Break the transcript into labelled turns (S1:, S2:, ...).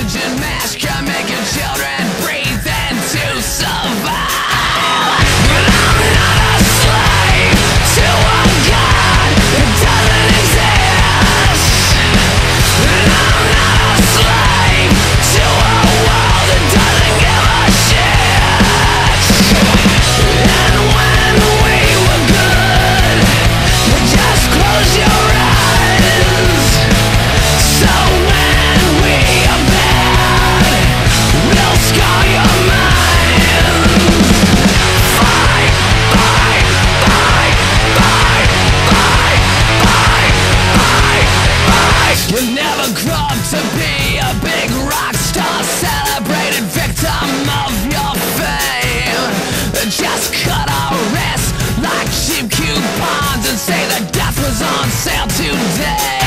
S1: oxygen mask. to be a big rock star, celebrated victim of your fame. Just cut our wrists like cheap coupons and say that death was on sale today.